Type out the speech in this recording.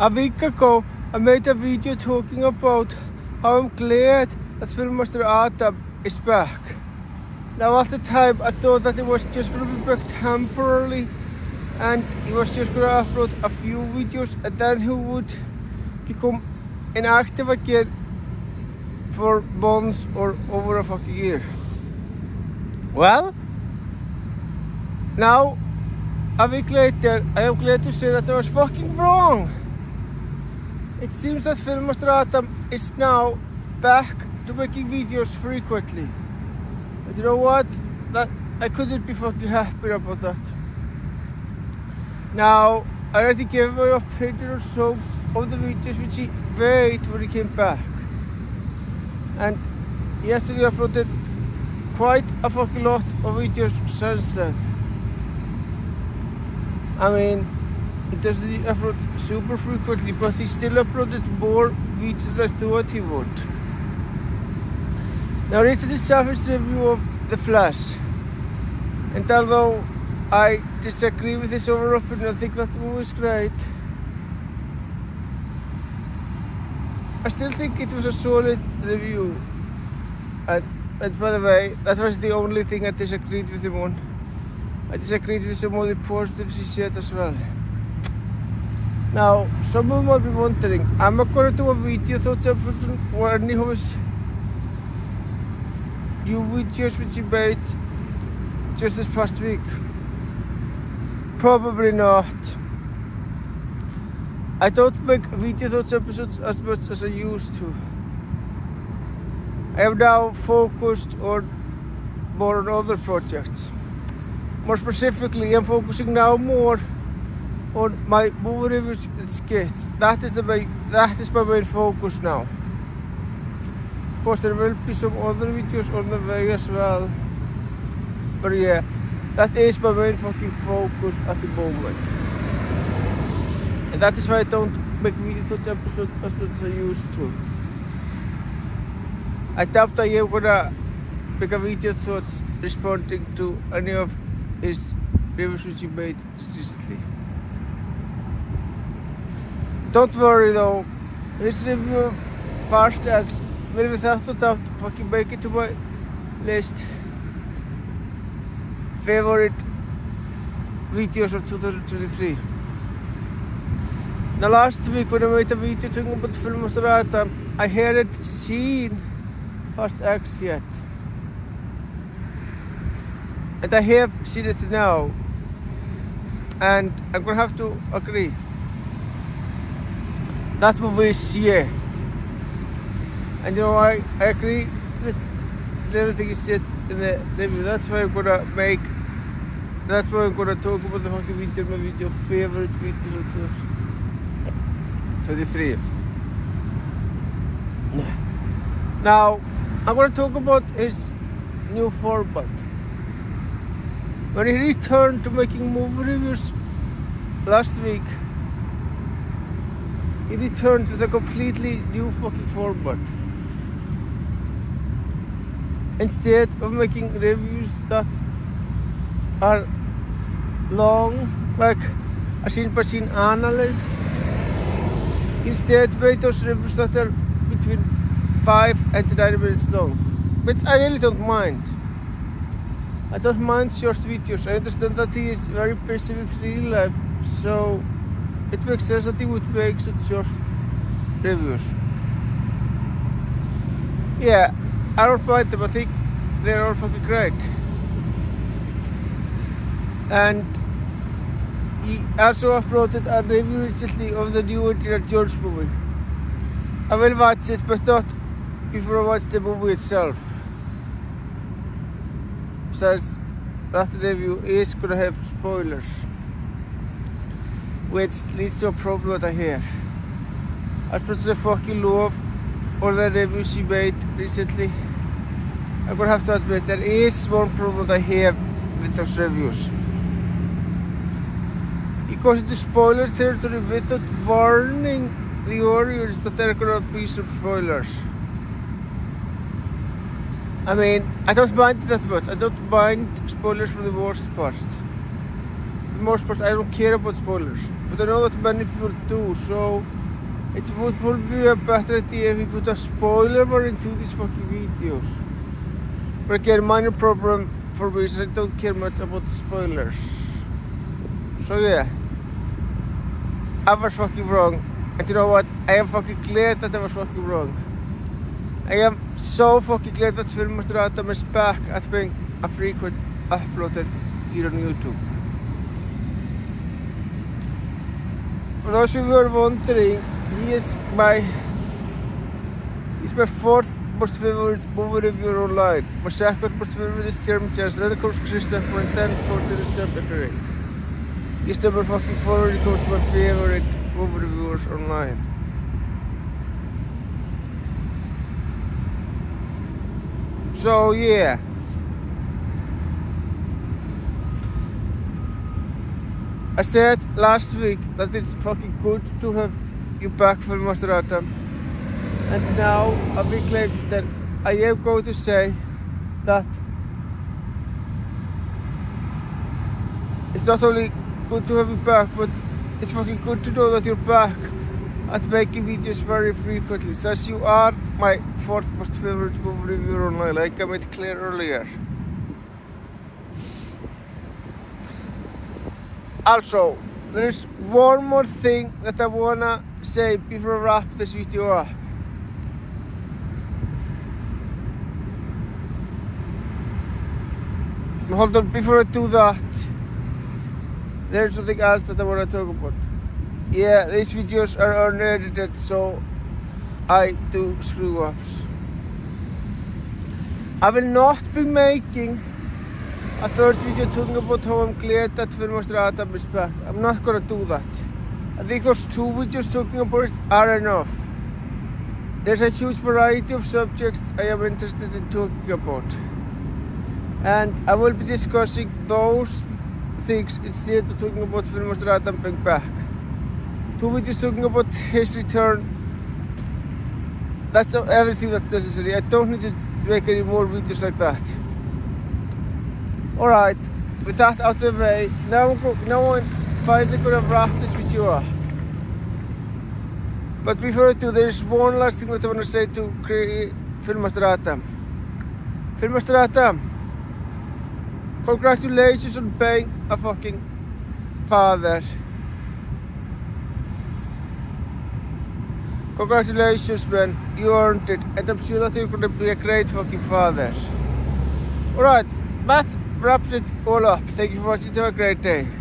A week ago, I made a video talking about how I'm glad that Filmmaster Adam is back. Now at the time, I thought that it was just going to be back temporarily and he was just going to upload a few videos and then he would become inactive again for months or over a fucking year. Well, now a week later, I am glad to say that I was fucking wrong. It seems that Filmmaster Adam is now back to making videos frequently. And you know what? That I couldn't be fucking happy about that. Now, I already gave my opinion or so of the videos which he made when he came back. And yesterday I uploaded quite a fucking lot of videos since then. I mean, it doesn't upload super frequently, but he still uploaded more videos than I thought he would. Now into the surface review of The Flash. And although I disagree with this overall opinion, I think that the movie is great. I still think it was a solid review. And, and by the way, that was the only thing I disagreed with him on. I disagreed with some of the positives he said as well. Now, some of you might be wondering, am I going to do a video thoughts episode or any of his new videos which he made just this past week? Probably not. I don't make video thoughts episodes as much as I used to. I have now focused on more on other projects. More specifically, I'm focusing now more on my and skits. That is the main, that is my main focus now. Of course, there will be some other videos on the way as well. But yeah, that is my main fucking focus at the moment. And that is why I don't make video thoughts episodes as I used to. I doubt I am gonna make a video thoughts responding to any of his reviews which he made recently. Don't worry though, his review Fast X will without a doubt fucking make it to my list favorite videos of 2023. Now last week when I made a video talking about Filmmaster Adam, I hadn't seen Fast X yet. And I have seen it now. And I'm gonna have to agree. That movie is shit. And you know I, I agree with everything he said in the review. That's why I'm gonna make that's why I'm gonna talk about the fucking video, my video favorite videos of 23. Now I'm gonna talk about his new format. When he returned to making movie reviews last week, he returned with a completely new fucking format. Instead of making reviews that are long, like a scene per scene analysis, instead made those reviews that are between 5 and 9 minutes long, which I really don't mind. I don't mind short videos. I understand that he is very busy with real life, so it makes sense that he would make such short reviews. Yeah, I don't mind them. I think they're all fucking great. And he also uploaded a review recently of the new Indiana Jones movie. I will watch it, but not before I watch the movie itself. Says that review is gonna have spoilers, which leads to a problem that I have. As much the fucking love all the reviews she made recently, I'm gonna have to admit there is one problem that I have with those reviews. He goes into spoiler territory without warning the audience that there are gonna be some spoilers. I mean, I don't mind that much. I don't mind spoilers for the worst part. Most part, I don't care about spoilers. But I know that many people do, so it would probably be a better idea if we put a spoiler more into these fucking videos. But again, minor problem for me is I don't care much about spoilers. So yeah, I was fucking wrong. And you know what? I am fucking glad that I was fucking wrong. I am so fucking glad that Filmmaster Adam is back at being a frequent uploader here on YouTube. For those of you who are wondering, he is my he's my fourth most favorite movie reviewer online. My second most favorite is German Jazz, then comes Christopher, and then fourth is John Beckering. He's number fucking four when comes my favorite movie reviewers online. So yeah. I said last week that it's fucking good to have you back for Maserata. And now a week later then I am going to say that it's not only good to have you back but it's fucking good to know that you're back at making videos very frequently since you are my fourth most favorite movie reviewer online like I made clear earlier. Also, there is one more thing that I wanna say before I wrap this video up. Hold on, before I do that, there's something else that I wanna talk about. Yeah, these videos are unedited, so I do screw ups. I will not be making a third video talking about how I'm glad that Filmmaster Adam is back. I'm not gonna do that. I think those two videos talking about are enough. There's a huge variety of subjects I am interested in talking about. And I will be discussing those things instead of talking about Filmmaster Adam being back. Two videos talking about his return. That's everything that's necessary. I don't need to make any more videos like that. Alright, with that out of the way, now, now I'm finally could have wrap this video up. But before I do, there's one last thing that I want to say to Filmmaster Adam. Filmmaster Adam, congratulations on being a fucking father. Congratulations man, you earned it and I'm sure that you're gonna be a great fucking father. Alright, Matt wraps it all up. Thank you for watching. Have a great day.